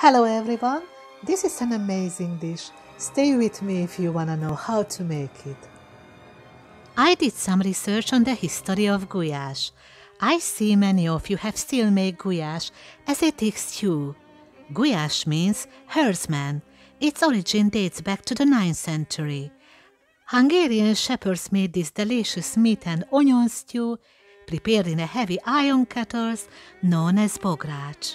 Hello everyone, this is an amazing dish. Stay with me if you wanna know how to make it. I did some research on the history of goulash. I see many of you have still made goulash as a thick stew. Goulash means herdsman. Its origin dates back to the 9th century. Hungarian shepherds made this delicious meat and onion stew prepared in a heavy iron kettles known as bogrács.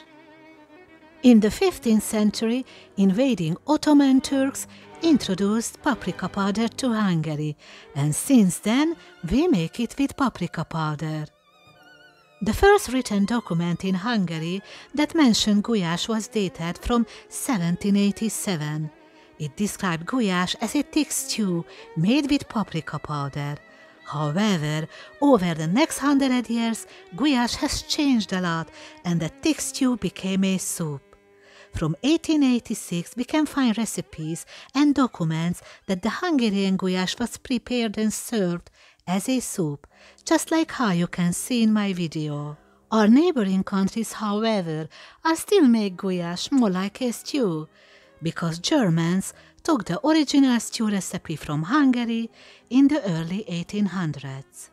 In the 15th century, invading Ottoman Turks introduced paprika powder to Hungary, and since then we make it with paprika powder. The first written document in Hungary that mentioned goulash was dated from 1787. It described goulash as a thick stew made with paprika powder. However, over the next hundred years, goulash has changed a lot and the thick stew became a soup. From 1886, we can find recipes and documents that the Hungarian goulash was prepared and served as a soup, just like how you can see in my video. Our neighboring countries, however, are still make goulash more like a stew, because Germans took the original stew recipe from Hungary in the early 1800s.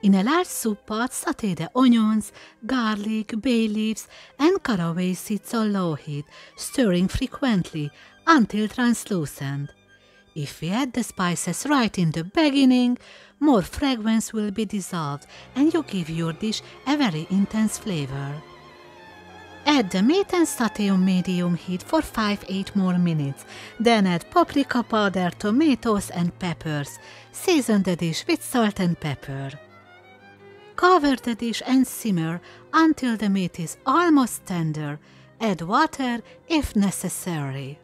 In a large soup pot, saute the onions, garlic, bay leaves, and caraway seeds on low heat, stirring frequently until translucent. If we add the spices right in the beginning, more fragrance will be dissolved and you give your dish a very intense flavor. Add the meat and saute on medium heat for 5-8 more minutes. Then add paprika powder, tomatoes and peppers. Season the dish with salt and pepper. Cover the dish and simmer until the meat is almost tender. Add water if necessary.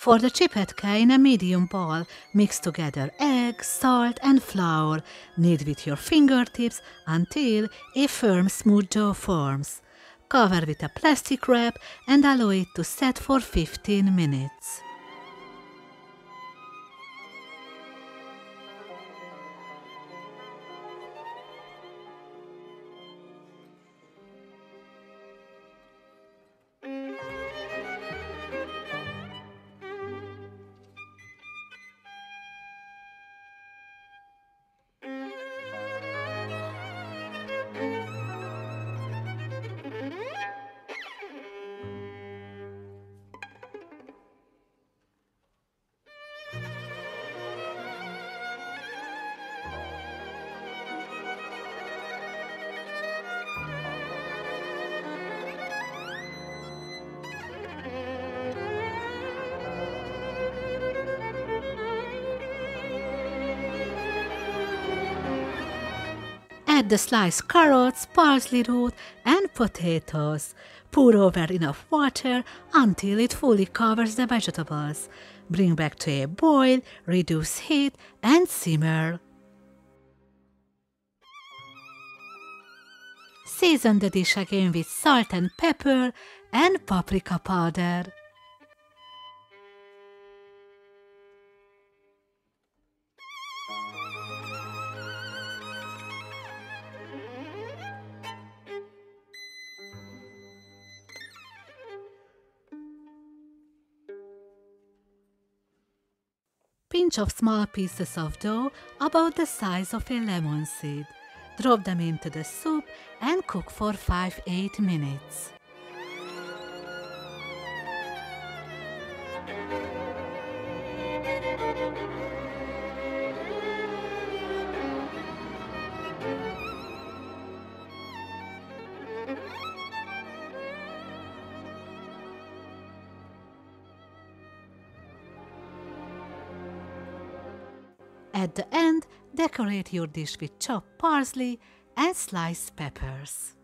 For the csipetke in a medium bowl, mix together egg, salt and flour. Knead with your fingertips until a firm smooth dough forms. Cover with a plastic wrap and allow it to set for 15 minutes. Add the sliced carrots, parsley root, and potatoes. Pour over enough water until it fully covers the vegetables. Bring back to a boil, reduce heat, and simmer. Season the dish again with salt and pepper and paprika powder. Pinch of small pieces of dough about the size of a lemon seed. Drop them into the soup and cook for 5-8 minutes. At the end, decorate your dish with chopped parsley and sliced peppers.